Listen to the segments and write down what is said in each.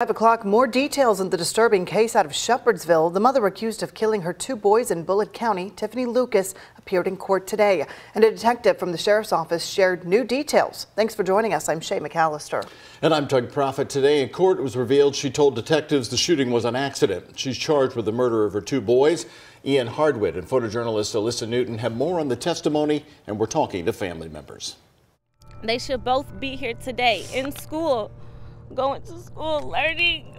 5 o'clock, more details on the disturbing case out of Shepherdsville. The mother accused of killing her two boys in Bullitt County, Tiffany Lucas, appeared in court today. And a detective from the sheriff's office shared new details. Thanks for joining us. I'm Shay McAlister. And I'm Doug Proffitt. Today in court, it was revealed she told detectives the shooting was an accident. She's charged with the murder of her two boys. Ian Hardwitt and photojournalist Alyssa Newton have more on the testimony, and we're talking to family members. They should both be here today in school going to school, learning,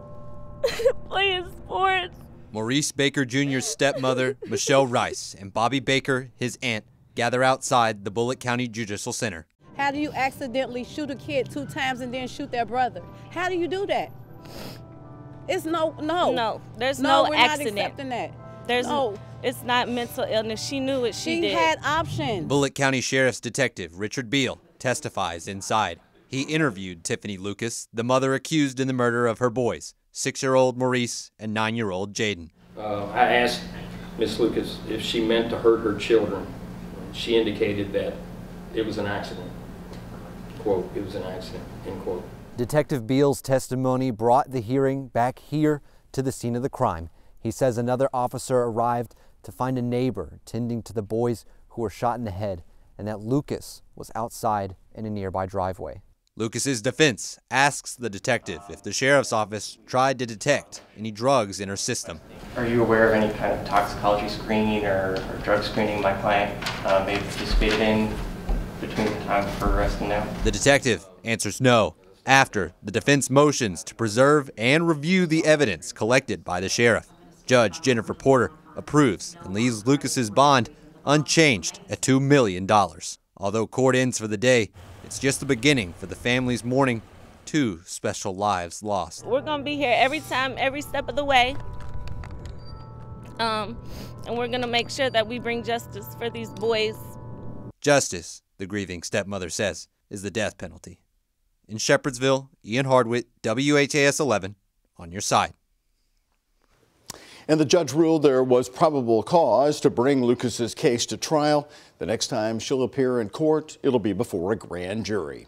playing sports. Maurice Baker Jr.'s stepmother, Michelle Rice, and Bobby Baker, his aunt, gather outside the Bullitt County Judicial Center. How do you accidentally shoot a kid two times and then shoot their brother? How do you do that? It's no, no. No, there's no, no we're accident. not accepting that. There's no. It's not mental illness. She knew what She, she did. had options. Bullitt County Sheriff's Detective Richard Beal testifies inside. He interviewed Tiffany Lucas, the mother accused in the murder of her boys, six year old Maurice and nine year old Jaden. Uh, I asked Miss Lucas if she meant to hurt her children. She indicated that it was an accident. Quote, it was an accident, end quote. Detective Beal's testimony brought the hearing back here to the scene of the crime. He says another officer arrived to find a neighbor tending to the boys who were shot in the head and that Lucas was outside in a nearby driveway. Lucas's defense asks the detective if the sheriff's office tried to detect any drugs in her system. Are you aware of any kind of toxicology screening or, or drug screening my client uh, may have participated in between the time of her arrest and now? The detective answers no after the defense motions to preserve and review the evidence collected by the sheriff. Judge Jennifer Porter approves and leaves Lucas's bond unchanged at $2 million. Although court ends for the day, it's just the beginning for the family's mourning two special lives lost. We're going to be here every time, every step of the way. Um, and we're going to make sure that we bring justice for these boys. Justice, the grieving stepmother says, is the death penalty. In Shepherdsville, Ian Hardwitt, WHAS 11, on your side. And the judge ruled there was probable cause to bring Lucas's case to trial. The next time she'll appear in court, it'll be before a grand jury.